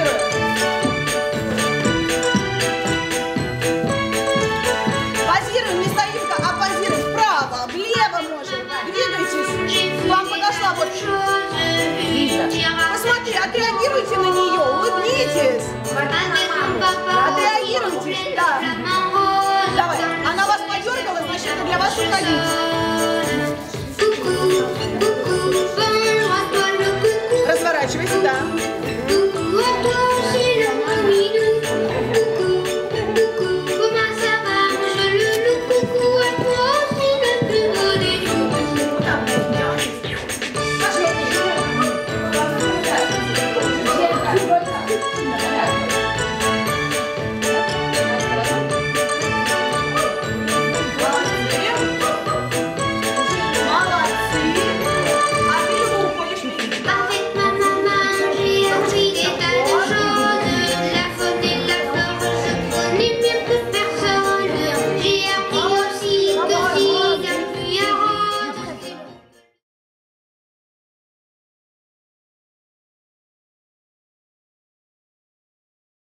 Позируем! Позируем, не стоим как